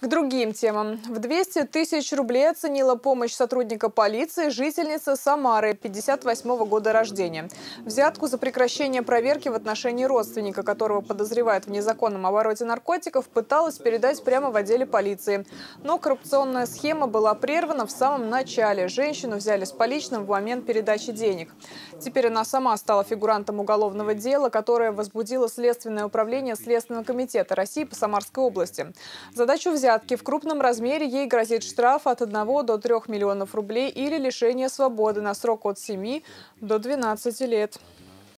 К другим темам. В 200 тысяч рублей оценила помощь сотрудника полиции жительница Самары 58 года рождения. Взятку за прекращение проверки в отношении родственника, которого подозревают в незаконном обороте наркотиков, пыталась передать прямо в отделе полиции. Но коррупционная схема была прервана в самом начале. Женщину взяли с поличным в момент передачи денег. Теперь она сама стала фигурантом уголовного дела, которое возбудило Следственное управление Следственного комитета России по Самарской области. Задачу взять взятки в крупном размере ей грозит штраф от 1 до 3 миллионов рублей или лишение свободы на срок от 7 до 12 лет.